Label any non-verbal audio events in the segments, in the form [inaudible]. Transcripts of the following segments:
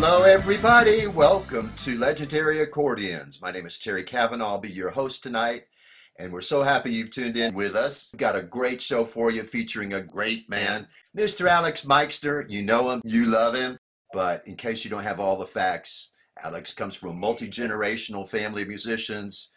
Hello, everybody. Welcome to Legendary Accordions. My name is Terry Cavanagh. I'll be your host tonight, and we're so happy you've tuned in with us. We've got a great show for you featuring a great man, Mr. Alex Meixner. You know him, you love him, but in case you don't have all the facts, Alex comes from a multi generational family of musicians,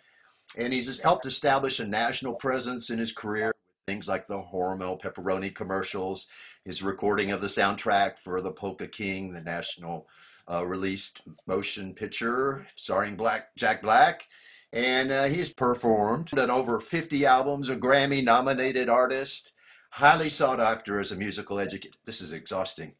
and he's helped establish a national presence in his career. Things like the Hormel pepperoni commercials, his recording of the soundtrack for the Polka King, the national uh, released motion picture starring Black Jack Black. And uh, he's performed on over 50 albums, a Grammy nominated artist, highly sought after as a musical educator. This is exhausting.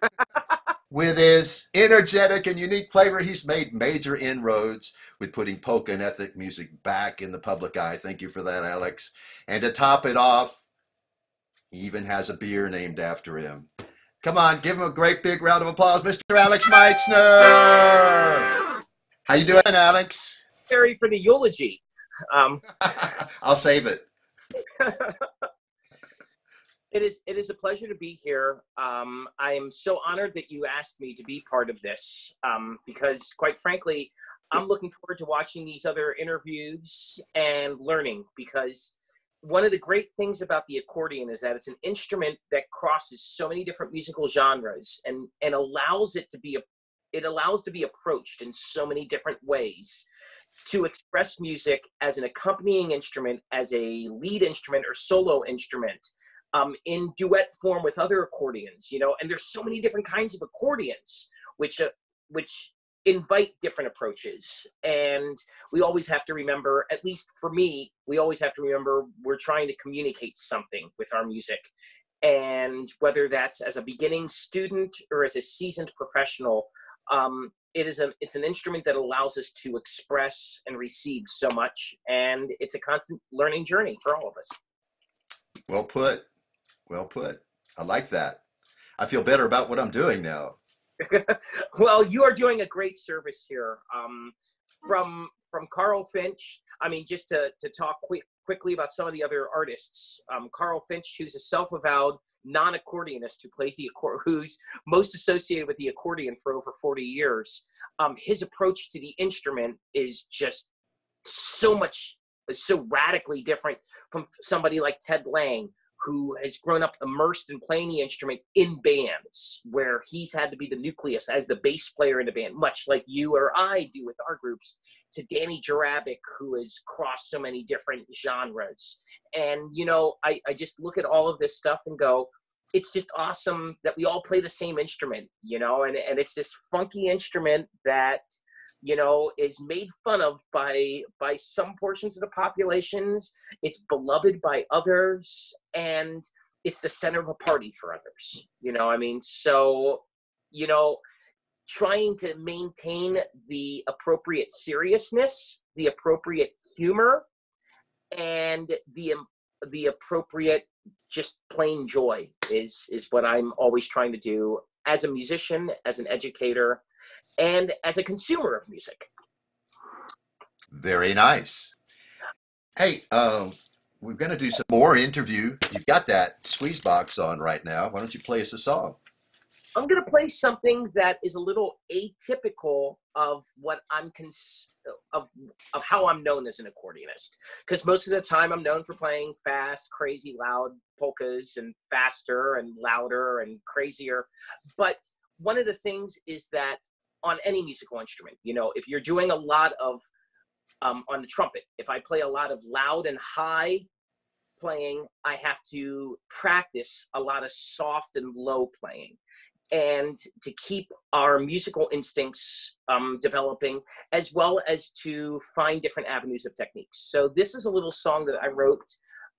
[laughs] with his energetic and unique flavor, he's made major inroads with putting polka and ethnic music back in the public eye. Thank you for that, Alex. And to top it off, he even has a beer named after him. Come on, give him a great big round of applause, Mr. Alex Meixner. How you doing, Alex? Terry, for the eulogy. Um, [laughs] I'll save it. [laughs] it is it is a pleasure to be here. Um, I am so honored that you asked me to be part of this um, because, quite frankly, I'm looking forward to watching these other interviews and learning because one of the great things about the accordion is that it's an instrument that crosses so many different musical genres and and allows it to be a it allows to be approached in so many different ways to express music as an accompanying instrument as a lead instrument or solo instrument um, in duet form with other accordions, you know, and there's so many different kinds of accordions, which, uh, which invite different approaches. And we always have to remember, at least for me, we always have to remember we're trying to communicate something with our music. And whether that's as a beginning student or as a seasoned professional, um, it is an it's an instrument that allows us to express and receive so much, and it's a constant learning journey for all of us. Well put. Well put. I like that. I feel better about what I'm doing now. [laughs] well, you are doing a great service here. Um, from from Carl Finch. I mean, just to to talk quick quickly about some of the other artists. Um, Carl Finch, who's a self-avowed non-accordionist who plays the accord, [laughs] who's most associated with the accordion for over 40 years. Um, his approach to the instrument is just so much, so radically different from somebody like Ted Lang, who has grown up immersed in playing the instrument in bands where he's had to be the nucleus as the bass player in the band, much like you or I do with our groups, to Danny Jarabic, who has crossed so many different genres. And, you know, I, I just look at all of this stuff and go, it's just awesome that we all play the same instrument, you know, and, and it's this funky instrument that – you know is made fun of by by some portions of the populations. It's beloved by others and it's the center of a party for others you know i mean so you know trying to maintain the appropriate seriousness the appropriate humor and the um, the appropriate just plain joy is is what i'm always trying to do as a musician as an educator and as a consumer of music. Very nice. Hey, um, we're going to do some more interview. You've got that squeeze box on right now. Why don't you play us a song? I'm going to play something that is a little atypical of what I'm cons- of of how I'm known as an accordionist. Because most of the time I'm known for playing fast, crazy, loud polkas and faster and louder and crazier. But one of the things is that on any musical instrument. You know, if you're doing a lot of um, on the trumpet, if I play a lot of loud and high playing, I have to practice a lot of soft and low playing. And to keep our musical instincts um, developing, as well as to find different avenues of techniques. So, this is a little song that I wrote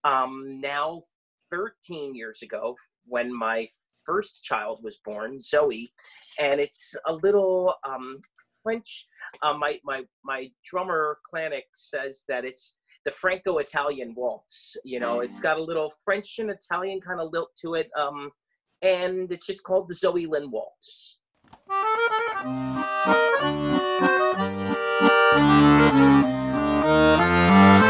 um, now 13 years ago when my first child was born, Zoe and it's a little um, French. Uh, my my my drummer Clanic says that it's the Franco-Italian waltz. You know, it's got a little French and Italian kind of lilt to it, um, and it's just called the Zoe Lynn waltz. Bravo.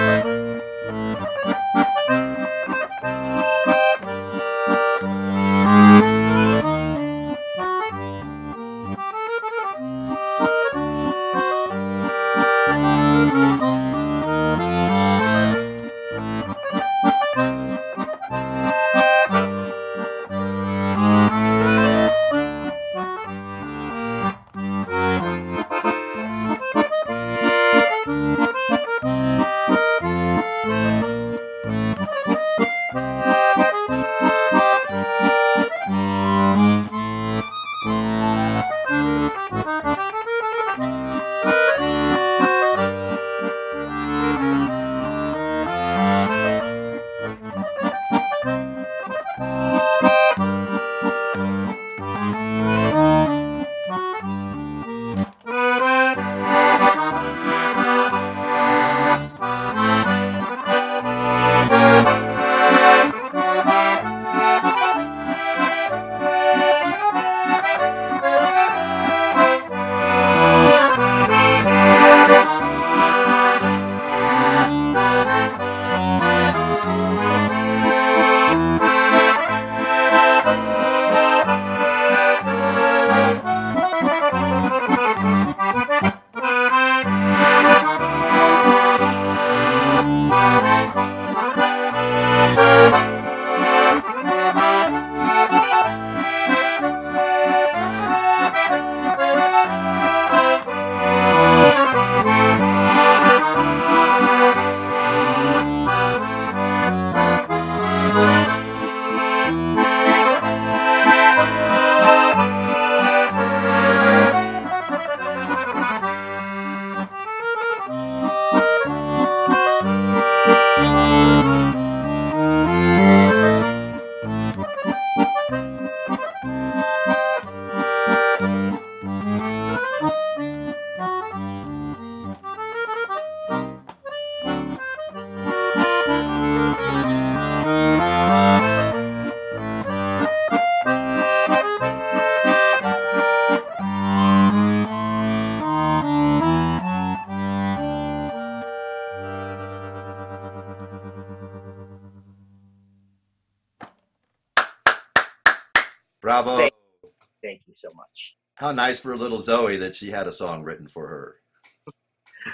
Nice for a little Zoe that she had a song written for her.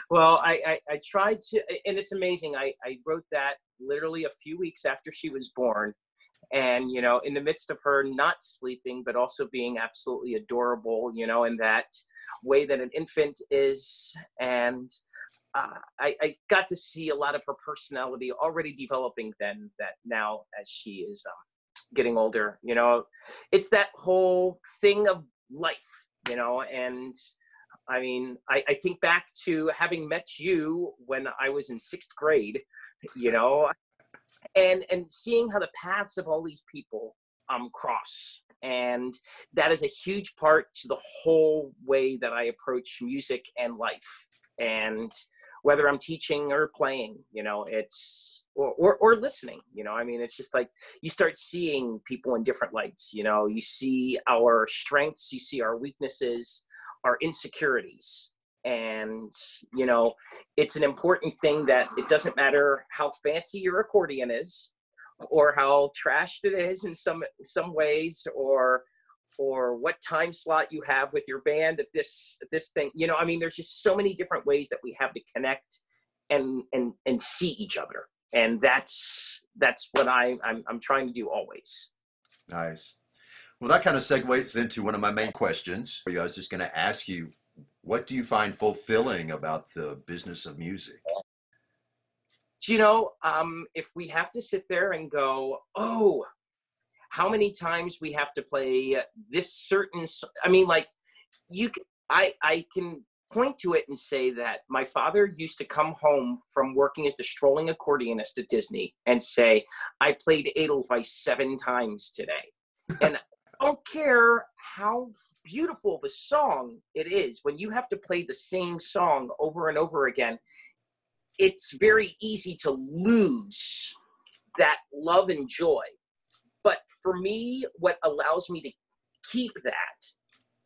Well, I, I, I tried to, and it's amazing. I, I wrote that literally a few weeks after she was born. And, you know, in the midst of her not sleeping, but also being absolutely adorable, you know, in that way that an infant is. And uh, I, I got to see a lot of her personality already developing then that now as she is um, getting older, you know, it's that whole thing of life, you know, and I mean, I, I think back to having met you when I was in sixth grade, you know, and and seeing how the paths of all these people um cross. And that is a huge part to the whole way that i approach music and life. And whether i'm teaching or playing you know it's or, or, or listening you know i mean it's just like you start seeing people in different lights you know you see our strengths you see our weaknesses our insecurities. And you know it's an important thing that it doesn't matter how fancy your accordion is or how trashed it is in some some ways or or what time slot you have with your band at this at this thing you know i mean there's just so many different ways that we have to connect and and and see each other and that's that's what I, I'm, I'm trying to do always Nice. Well, that kind of segues into one of my main questions. I was just going to ask you, what do you find fulfilling about the business of music? Do you know um, if we have to sit there and go oh how many times we have to play this certain i mean like you can, i i can point to it and say that my father used to come home from working as the strolling accordionist at disney and say i played edelweiss seven times today [laughs] and i don't care how beautiful the song it is when you have to play the same song over and over again it's very easy to lose that love and joy. But for me, what allows me to keep that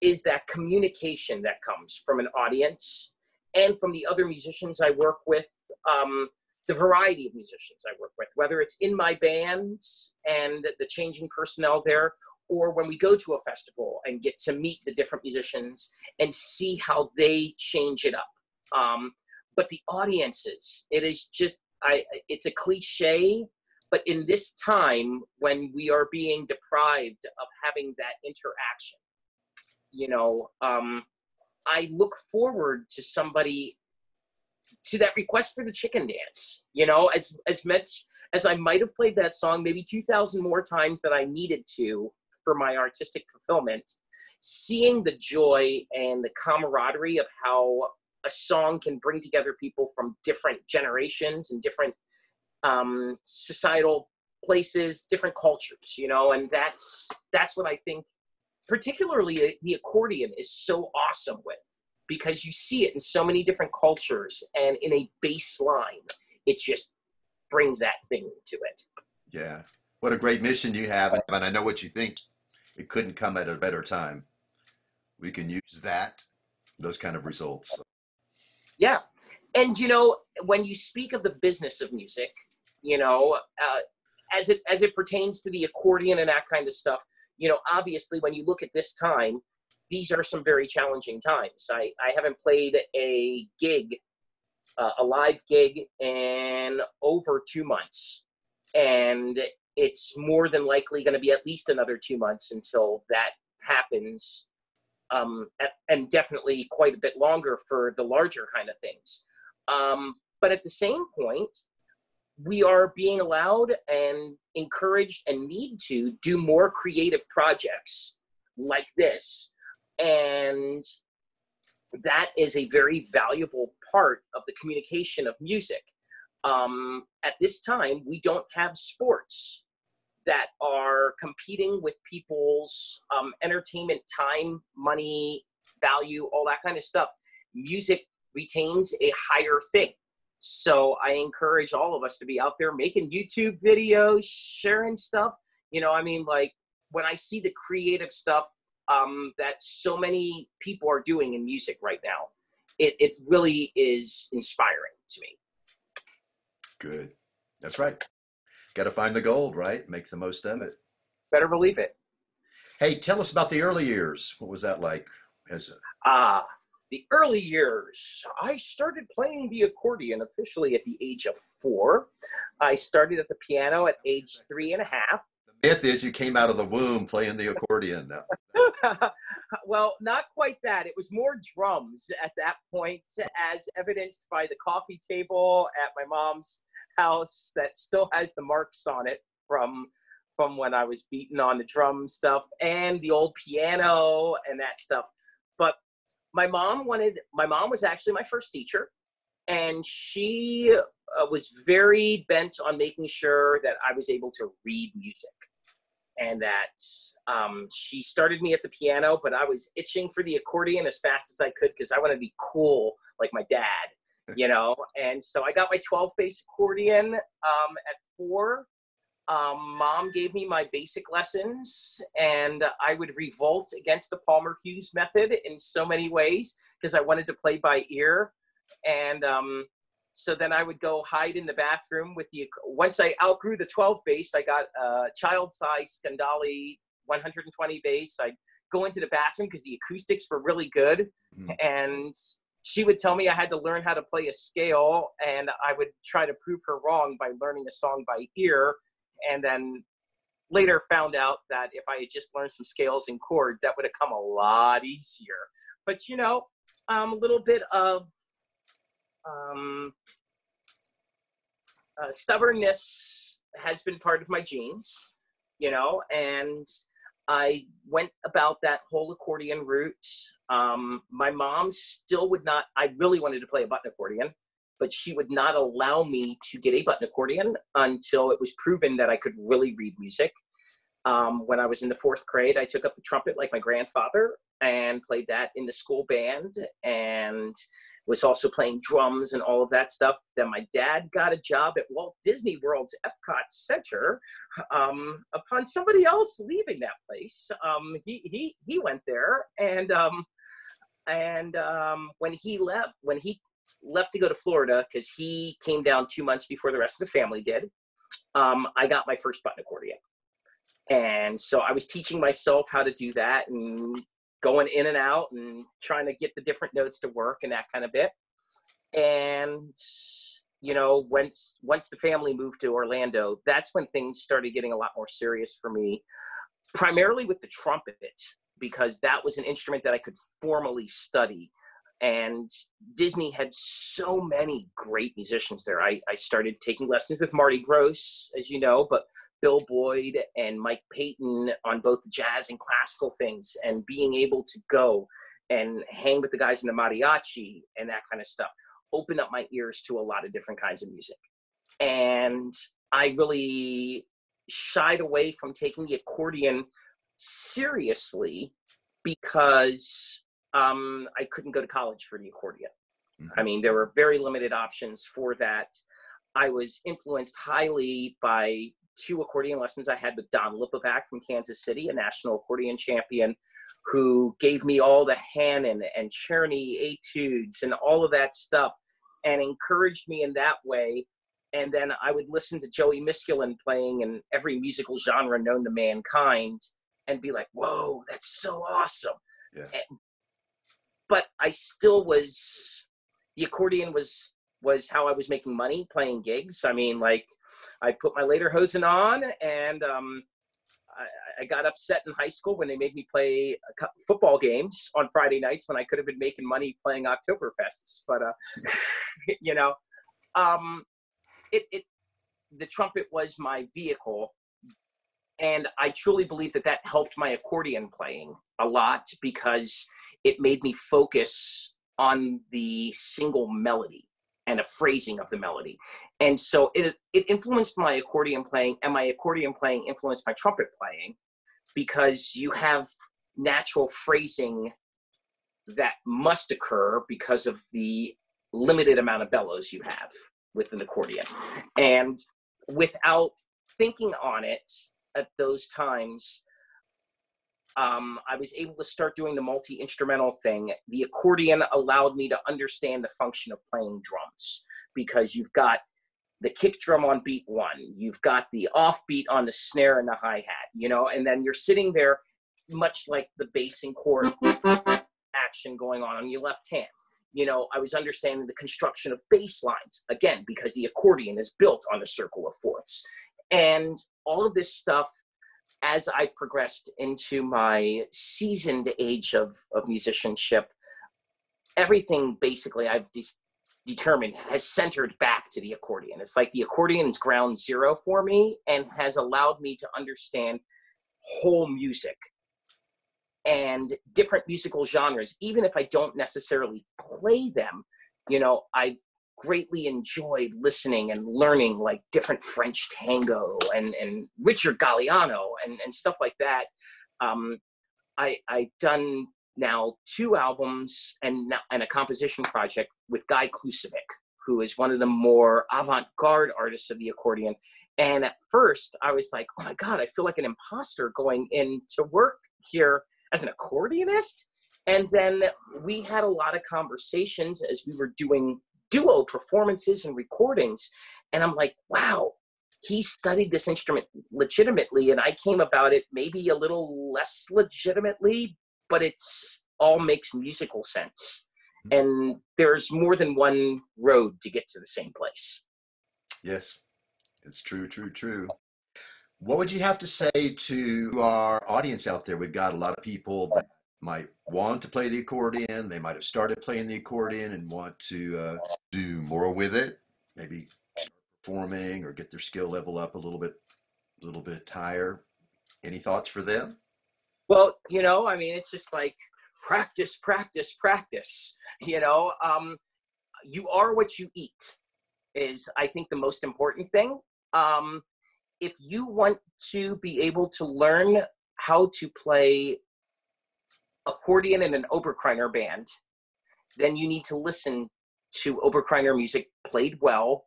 is that communication that comes from an audience and from the other musicians I work with, um, the variety of musicians I work with, whether it's in my band and the changing personnel there, or when we go to a festival and get to meet the different musicians and see how they change it up. Um, but the audiences it is just i it's a cliche but in this time when we are being deprived of having that interaction you know um i look forward to somebody to that request for the chicken dance. You know, as as much as I might have played that song maybe 2,000 more times than I needed to for my artistic fulfillment, seeing the joy and the camaraderie of how a song can bring together people from different generations and different um, societal places, different cultures, you know, and that's that's what I think, particularly the accordion is so awesome with because you see it in so many different cultures and in a bass line, it just brings that thing to it. Yeah. What a great mission you have. And I know what you think. It couldn't come at a better time. We can use that, those kind of results. Yeah. And, you know, when you speak of the business of music, you know, uh, as it as it pertains to the accordion and that kind of stuff, you know, obviously when you look at this time, these are some very challenging times. I, I haven't played a gig, uh, a live gig in over two months. And it's more than likely going to be at least another two months until that happens. Um, and definitely quite a bit longer for the larger kind of things. Um, but at the same point, we are being allowed and encouraged and need to do more creative projects like this and that is a very valuable part of the communication of music. Um, at this time, we don't have sports that are competing with people's um, entertainment time, money, value, all that kind of stuff. Music retains a higher thing. So I encourage all of us to be out there making YouTube videos, sharing stuff. You know, I mean, like when I see the creative stuff um, that so many people are doing in music right now. It, it really is inspiring to me. Good. That's right. Got to find the gold, right? Make the most of it. Better believe it. Hey, tell us about the early years. What was that like? As a- ah, uh, the early years. I started playing the accordion officially at the age of four. I started at the piano at age three and a half The myth is you came out of the womb playing the accordion. [laughs] [laughs] well, not quite that. It was more drums at that point, as evidenced by the coffee table at my mom's house that still has the marks on it from from when I was beating on the drum stuff and the old piano and that stuff. My mom wanted my mom was actually my first teacher and she uh, was very bent on making sure that I was able to read music and that um, she started me at the piano, but I was itching for the accordion as fast as I could because I wanted to be cool like my dad, [laughs] you know. and so I got my 12 bass accordion um, at four. Um, mom gave me my basic lessons, and I would revolt against the Palmer Hughes method in so many ways because I wanted to play by ear. And um, so then I would go hide in the bathroom with the. Once I outgrew the 12 bass, I got a child size Scandalli 120 bass. I'd go into the bathroom because the acoustics were really good, mm-hmm. and she would tell me I had to learn how to play a scale, and I would try to prove her wrong by learning a song by ear, and then later found out that if I had just learned some scales and chords, that would have come a lot easier. But you know, um, a little bit of um, uh, stubbornness has been part of my genes, you know, and I went about that whole accordion route. Um, my mom still would not, I really wanted to play a button accordion, but she would not allow me to get a button accordion until it was proven that I could really read music. Um, when I was in the fourth grade, I took up the trumpet like my grandfather and played that in the school band. And was also playing drums and all of that stuff. Then my dad got a job at Walt Disney World's Epcot Center um, upon somebody else leaving that place. Um, he, he, he went there and, um, and um, when he left, when he left to go to Florida, because he came down two months before the rest of the family did, um, I got my first button accordion. And so I was teaching myself how to do that and going in and out and trying to get the different notes to work and that kind of bit. And you know, once once the family moved to Orlando, that's when things started getting a lot more serious for me. Primarily with the trumpet, because that was an instrument that I could formally study. And Disney had so many great musicians there. I, I started taking lessons with Marty Gross, as you know, but Bill Boyd and Mike Payton on both the jazz and classical things, and being able to go and hang with the guys in the mariachi and that kind of stuff opened up my ears to a lot of different kinds of music. And I really shied away from taking the accordion seriously because um, I couldn't go to college for the accordion. Mm-hmm. I mean, there were very limited options for that. I was influenced highly by two accordion lessons I had with Don Lipovac from Kansas City, a national accordion champion, who gave me all the Hanon and Czerny etudes and all of that stuff and encouraged me in that way. And then I would listen to Joey Miskulin playing in every musical genre known to mankind and be like, whoa, that's so awesome. Yeah. But I still was, the accordion was, was how I was making money playing gigs. I mean, like I put my lederhosen on and, um, I, I, got upset in high school when they made me play football games on Friday nights when I could have been making money playing Oktoberfests. But uh, [laughs] you know, um, it, it the trumpet was my vehicle, and I truly believe that that helped my accordion playing a lot because it made me focus on the single melody and a phrasing of the melody. And so it, it influenced my accordion playing, and my accordion playing influenced my trumpet playing because you have natural phrasing that must occur because of the limited amount of bellows you have with an accordion. And without thinking on it at those times, um, I was able to start doing the multi instrumental thing. The accordion allowed me to understand the function of playing drums because you've got the kick drum on beat one, you've got the offbeat on the snare and the hi hat, you know, and then you're sitting there much like the bass and chord [laughs] action going on on your left hand. You know, I was understanding the construction of bass lines again because the accordion is built on a circle of fourths. And all of this stuff as I progressed into my seasoned age of, of musicianship, everything basically I've de- determined has centered back to the accordion. It's like the accordion is ground zero for me and has allowed me to understand whole music and different musical genres, even if I don't necessarily play them. You know, I've greatly enjoyed listening and learning like different French tango and, and Richard Galliano and, and stuff like that. Um, I, I've done now two albums and, and a composition project with Guy Klucevsek, who is one of the more avant-garde artists of the accordion. And at first I was like, oh my God, I feel like an imposter going in to work here as an accordionist. And then we had a lot of conversations as we were doing duo performances and recordings. And I'm like, wow, he studied this instrument legitimately. And I came about it maybe a little less legitimately, but it's all makes musical sense. Mm-hmm. And there's more than one road to get to the same place. Yes, it's true, true, true. What would you have to say to our audience out there? We've got a lot of people that might want to play the accordion. They might have started playing the accordion and want to uh, do more with it. Maybe performing or get their skill level up a little bit, a little bit higher. Any thoughts for them? Well, you know, I mean, it's just like practice, practice, practice. You know, um, you are what you eat is, I think, the most important thing. Um, if you want to be able to learn how to play accordion and an Oberkreiner band, then you need to listen to Oberkreiner music played well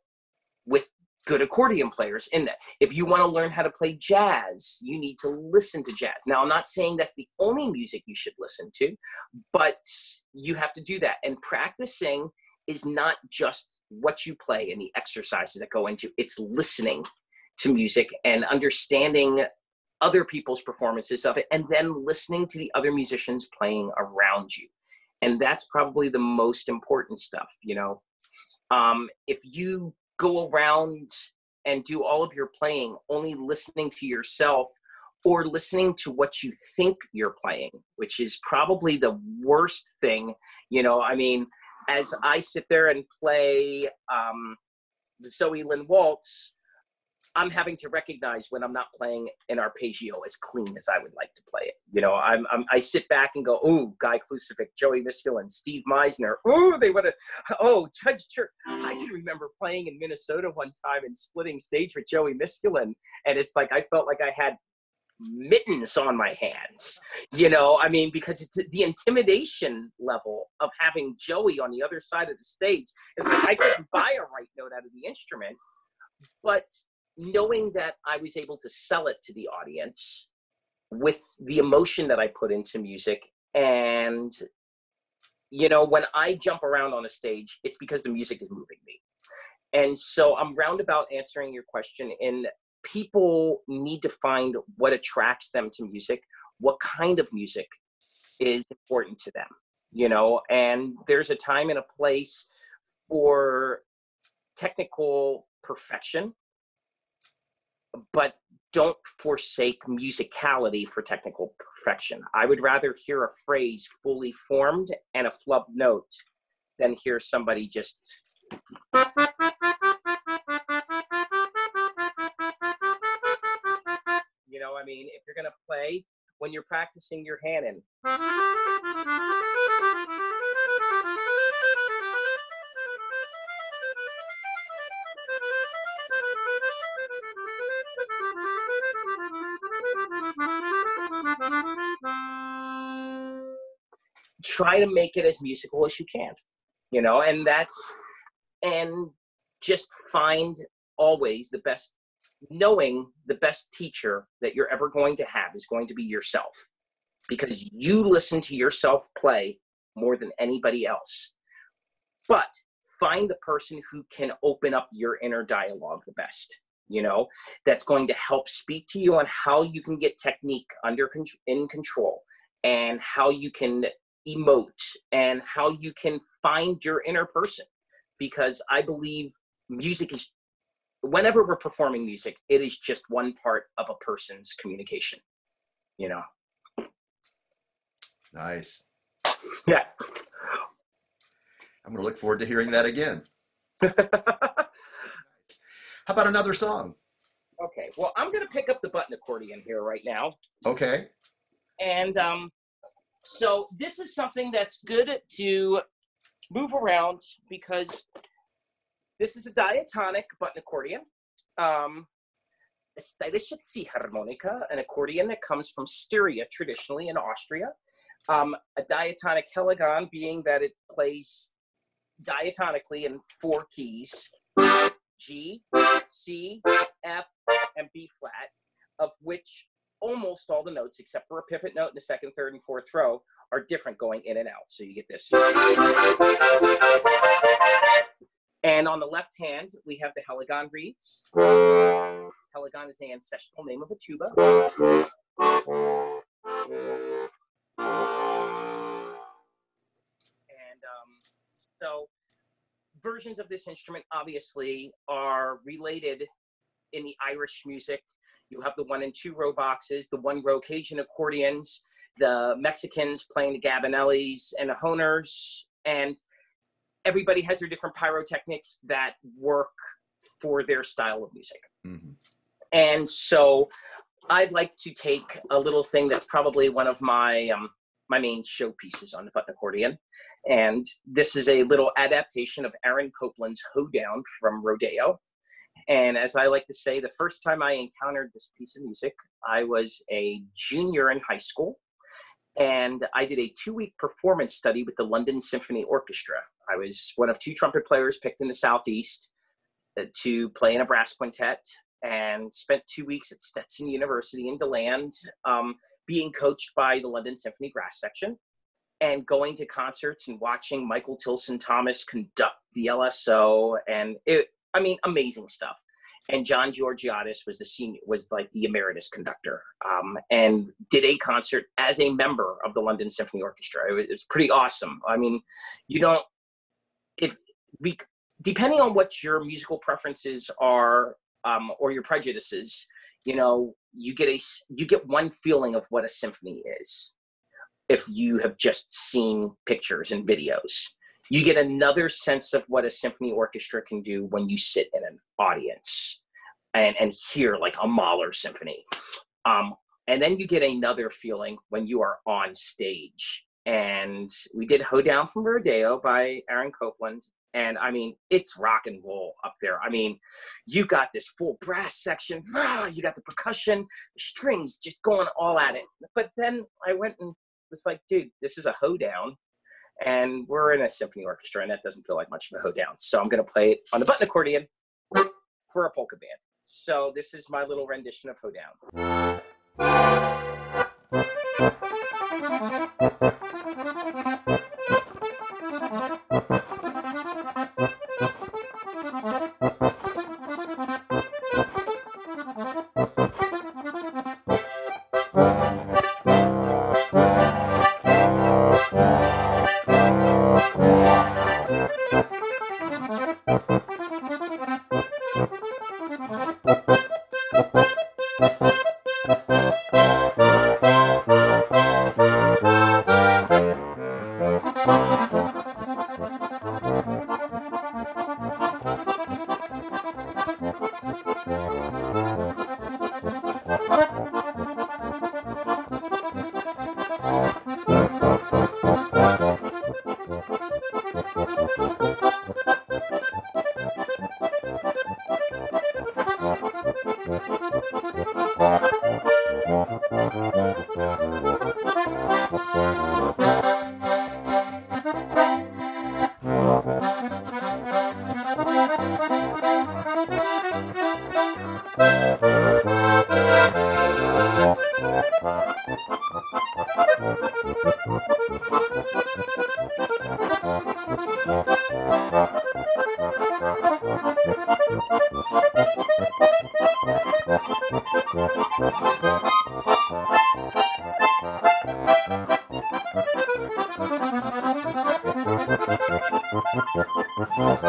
with good accordion players in that. If you want to learn how to play jazz, you need to listen to jazz. Now, I'm not saying that's the only music you should listen to, but you have to do that. And practicing is not just what you play and the exercises that go into it's listening to music and understanding other people's performances of it and then listening to the other musicians playing around you and that's probably the most important stuff you know um, if you go around and do all of your playing only listening to yourself or listening to what you think you're playing, which is probably the worst thing. You know, I mean, as I sit there and play um, the Zoe Lynn Waltz, I'm having to recognize when I'm not playing an arpeggio as clean as I would like to play it. You know, I'm, I'm i sit back and go, "Ooh, Guy Klucevsek, Joey and Steve Meisner. Ooh, they would have. Oh, Judge Church. I can remember playing in Minnesota one time and splitting stage with Joey Miskulin, and it's like I felt like I had mittens on my hands. You know, I mean, because the intimidation level of having Joey on the other side of the stage is like I couldn't buy a right note out of the instrument, but knowing that I was able to sell it to the audience with the emotion that I put into music. And, you know, when I jump around on a stage, it's because the music is moving me. And so I'm roundabout answering your question in people need to find what attracts them to music, what kind of music is important to them, you know, and there's a time and a place for technical perfection but don't forsake musicality for technical perfection. I would rather hear a phrase fully formed and a flubbed note than hear somebody just. You know, I mean, if you're going to play when you're practicing your hand try to make it as musical as you can you know and that's and just find always the best knowing the best teacher that you're ever going to have is going to be yourself because you listen to yourself play more than anybody else. But find the person who can open up your inner dialogue the best you know that's going to help speak to you on how you can get technique under in control and how you can emote and how you can find your inner person. Because i believe music is whenever we're performing music it is just one part of a person's communication you know? Nice. Yeah. I'm going to look forward to hearing that again. [laughs] How about another song? Okay well i'm going to pick up the button accordion here right now. Okay. And um so this is something that's good to move around because this is a diatonic button accordion. Um, a Steirische Ziehharmonika, an accordion that comes from Styria traditionally in Austria. Um, a diatonic heligon being that it plays diatonically in four keys G, C, F, and B flat, of which almost all the notes, except for a pivot note in the second, third, and fourth row, are different going in and out. So you get this. And on the left hand, we have the Heligon reeds. Heligon is the ancestral name of a tuba. And um, so versions of this instrument obviously are related in the Irish music you have the one and two row boxes, the one row Cajun accordions, the Mexicans playing the Gabbanellis and the Hohners, and everybody has their different pyrotechnics that work for their style of music. Mm-hmm. And so I'd like to take a little thing that's probably one of my um, my main showpieces on the button accordion. And this is a little adaptation of Aaron Copland's Hoedown from Rodeo. And as I like to say, the first time I encountered this piece of music, I was a junior in high school. And I did a two week performance study with the London Symphony Orchestra. I was one of two trumpet players picked in the Southeast uh, to play in a brass quintet and spent two weeks at Stetson University in DeLand, um, being coached by the London Symphony Brass Section and going to concerts and watching Michael Tilson Thomas conduct the LSO. And it, I mean, amazing stuff. And John Georgiadis was the senior, was like the emeritus conductor, um, and did a concert as a member of the London Symphony Orchestra. It was, it was pretty awesome. I mean, you don't, if we, depending on what your musical preferences are um, or your prejudices, you know, you get a you get one feeling of what a symphony is if you have just seen pictures and videos you get another sense of what a symphony orchestra can do when you sit in an audience and, and hear like a mahler symphony um, and then you get another feeling when you are on stage and we did hoedown from rodeo by aaron copland and I mean, it's rock and roll up there. I mean, you got this full brass section, you got the percussion, the strings just going all at it. But then I went and was like, dude, this is a hoedown, and we're in a symphony orchestra, and that doesn't feel like much of a hoedown. So I'm going to play it on the button accordion for a polka band. So this is my little rendition of hoedown. Very rad. you know, it's funny because it's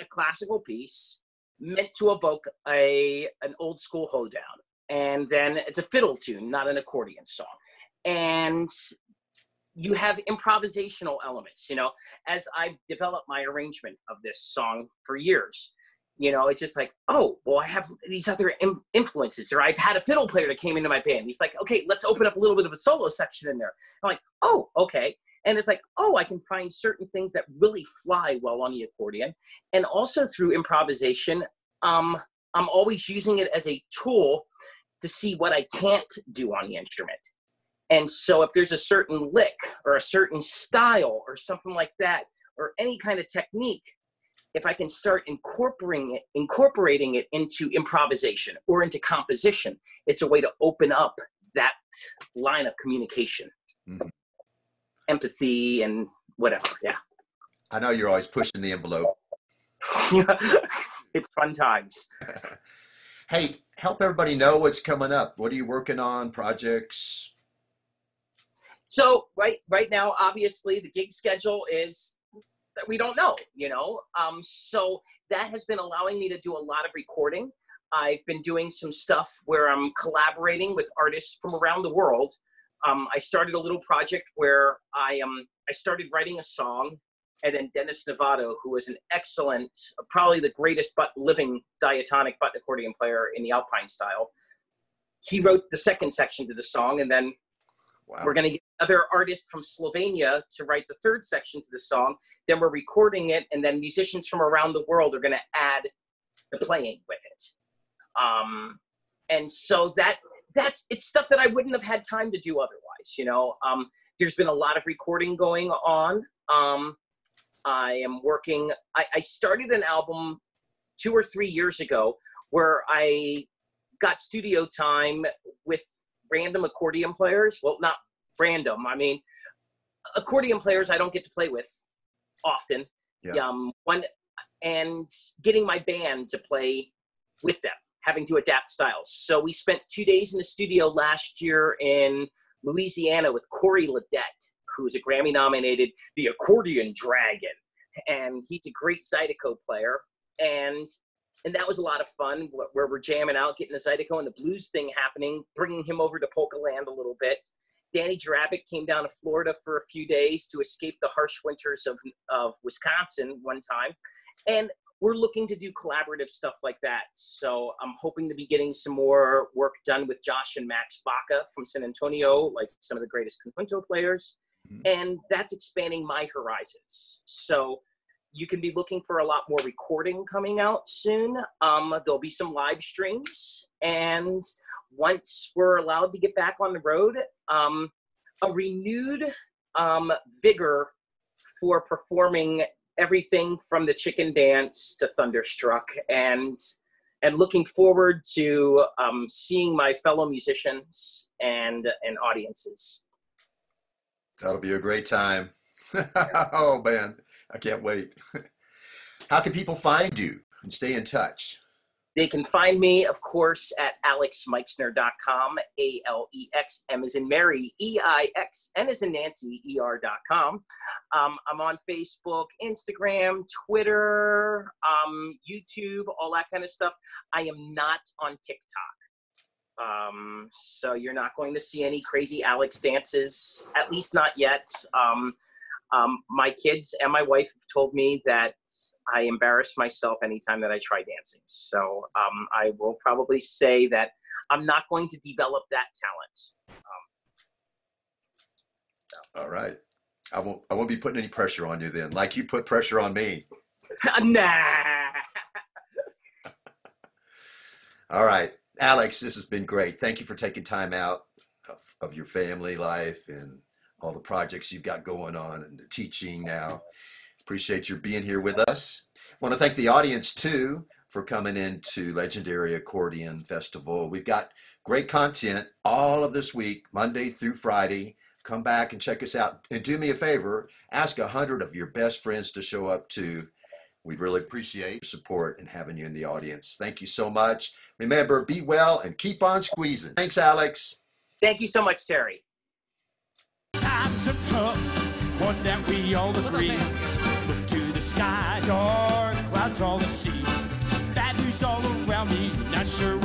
a classical piece meant to evoke a an old school hoedown, and then it's a fiddle tune, not an accordion song. And you have improvisational elements you know as i've developed my arrangement of this song for years you know it's just like oh well i have these other Im- influences or i've had a fiddle player that came into my band. He's like okay let's open up a little bit of a solo section in there. I'm like oh okay and it's like oh i can find certain things that really fly well on the accordion. And also through improvisation um, i'm always using it as a tool to see what i can't do on the instrument. And so if there's a certain lick or a certain style or something like that or any kind of technique if I can start incorporating it, incorporating it into improvisation or into composition, it's a way to open up that line of communication, mm-hmm. Empathy, and whatever. Yeah. I know you're always pushing the envelope. [laughs] it's fun times. [laughs] hey, help everybody know what's coming up. What are you working on? Projects? So right right now, obviously, the gig schedule is that we don't know, you know? Um, so that has been allowing me to do a lot of recording. I've been doing some stuff where I'm collaborating with artists from around the world. Um, I started a little project where I um, I started writing a song, and then Denis Novato, who is an excellent, probably the greatest but living diatonic button accordion player in the Alpine style, he wrote the second section to the song, and then wow. we're going to get another artist from Slovenia to write the third section to the song, then we're recording it, and then musicians from around the world are going to add the playing with it. Um, and so that that's it's stuff that I wouldn't have had time to do otherwise. You know, um, there's been a lot of recording going on. Um, I am working. I, I started an album two or three years ago where I got studio time with random accordion players. Well, not random. I mean, accordion players I don't get to play with often. Yeah. Um, one and getting my band to play with them, having to adapt styles. So we spent two days in the studio last year in Louisiana with Corey Ledet, who's a Grammy nominated the accordion dragon. And he's a great Zydeco player. And and that was a lot of fun where we're jamming out, getting the Zydeco and the blues thing happening, bringing him over to Polka Land a little bit. Danny Jarabic came down to Florida for a few days to escape the harsh winters of, of Wisconsin one time. And we're looking to do collaborative stuff like that. So I'm hoping to be getting some more work done with Josh and Max Baca from San Antonio, like some of the greatest conjunto players. Mm-hmm. And that's expanding my horizons. So you can be looking for a lot more recording coming out soon. Um, there'll be some live streams and once we're allowed to get back on the road, um, a renewed um, vigor for performing everything from the chicken dance to thunderstruck and and looking forward to um, seeing my fellow musicians and and audiences. That'll be a great time. [laughs] Oh man. I can't wait. [laughs] How can people find you and stay in touch they can find me, of course, at alexmeixner.com, A L E X M is in Mary, E I X N is in Nancy, E R.com. Um, I'm on Facebook, Instagram, Twitter, um, YouTube, all that kind of stuff. I am not on TikTok. Um, so you're not going to see any crazy Alex dances, at least not yet. Um, um, my kids and my wife have told me that I embarrass myself anytime that I try dancing. So um, I will probably say that I'm not going to develop that talent. Um, All right. I won't. I won't be putting any pressure on you then, like you put pressure on me. [laughs] nah. [laughs] All right, Alex. This has been great. Thank you for taking time out of, of your family life and all the projects you've got going on and the teaching now. Appreciate your being here with us. Want to thank the audience too for coming into Legendary Accordion Festival. We've got great content all of this week, Monday through Friday. Come back and check us out. And do me a favor, ask a hundred of your best friends to show up too. We'd really appreciate your support and having you in the audience. Thank you so much. Remember, be well and keep on squeezing. Thanks, Alex. Thank you so much, Terry times are tough, one that we all agree. Look to the sky, dark clouds all the sea. Bad news all around me, not sure